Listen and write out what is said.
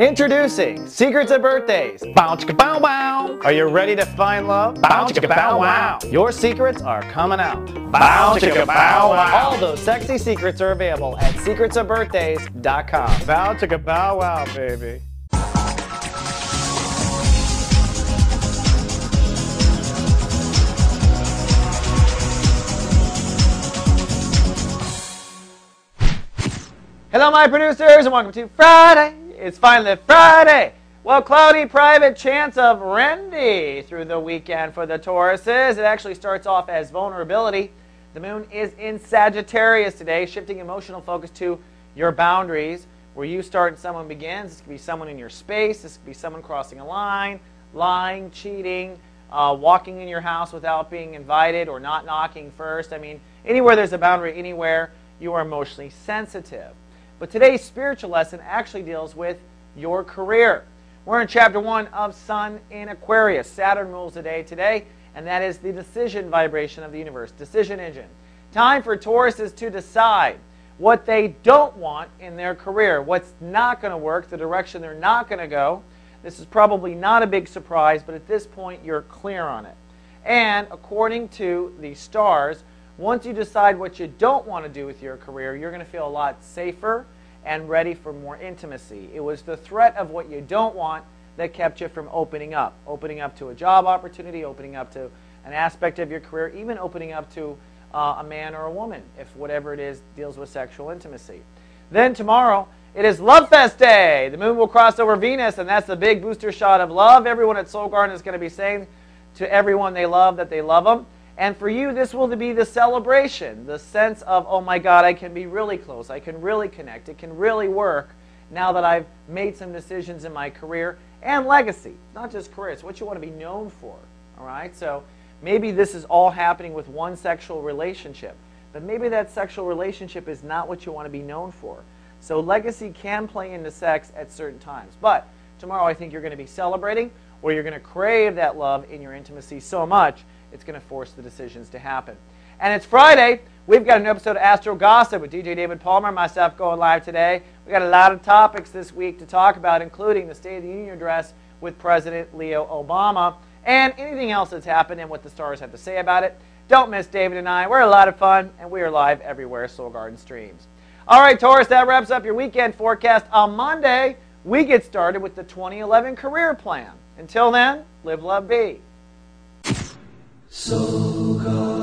Introducing Secrets of Birthdays. Bow chicka bow wow. Are you ready to find love? Bow chicka bow wow. Your secrets are coming out. Bow chicka bow wow. All those sexy secrets are available at secretsofbirthdays.com. Bow chicka bow wow, baby. Hello, my producers, and welcome to Friday. It's finally Friday. Well, cloudy private chance of Rendy through the weekend for the Tauruses. It actually starts off as vulnerability. The moon is in Sagittarius today, shifting emotional focus to your boundaries. Where you start and someone begins. This could be someone in your space. This could be someone crossing a line, lying, cheating, uh, walking in your house without being invited or not knocking first. I mean, anywhere there's a boundary, anywhere you are emotionally sensitive. But today's spiritual lesson actually deals with your career. We're in chapter 1 of Sun in Aquarius. Saturn rules the day today, and that is the decision vibration of the universe, decision engine. Time for Taurus is to decide what they don't want in their career, what's not going to work, the direction they're not going to go. This is probably not a big surprise, but at this point you're clear on it. And according to the stars, once you decide what you don't want to do with your career, you're going to feel a lot safer and ready for more intimacy. It was the threat of what you don't want that kept you from opening up. Opening up to a job opportunity, opening up to an aspect of your career, even opening up to uh, a man or a woman, if whatever it is deals with sexual intimacy. Then tomorrow, it is Love Fest Day. The moon will cross over Venus, and that's the big booster shot of love. Everyone at Soulgarden is going to be saying to everyone they love that they love them. And for you, this will be the celebration, the sense of, oh my God, I can be really close. I can really connect. It can really work now that I've made some decisions in my career and legacy. Not just career, it's what you want to be known for. All right? So maybe this is all happening with one sexual relationship, but maybe that sexual relationship is not what you want to be known for. So legacy can play into sex at certain times. But tomorrow, I think you're going to be celebrating or you're going to crave that love in your intimacy so much it's going to force the decisions to happen. And it's Friday. We've got an episode of Astro Gossip with DJ David Palmer and myself going live today. We've got a lot of topics this week to talk about, including the State of the Union address with President Leo Obama and anything else that's happened and what the stars have to say about it. Don't miss David and I. We're a lot of fun, and we are live everywhere Soulgarden streams. All right, Taurus, that wraps up your weekend forecast. On Monday, we get started with the 2011 career plan. Until then, live, love, be. So God.